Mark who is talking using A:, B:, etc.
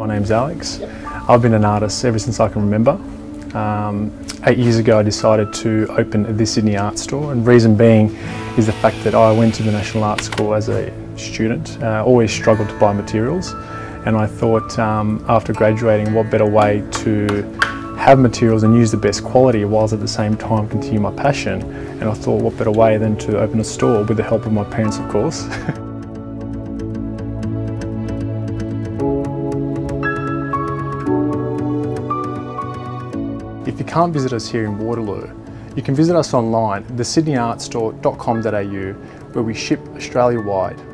A: My name's Alex. I've been an artist ever since I can remember. Um, eight years ago I decided to open the Sydney Art Store and reason being is the fact that I went to the National Art School as a student, uh, always struggled to buy materials and I thought um, after graduating what better way to have materials and use the best quality whilst at the same time continue my passion and I thought what better way than to open a store with the help of my parents of course. If you can't visit us here in Waterloo, you can visit us online, at thesydneyartstore.com.au, where we ship Australia-wide.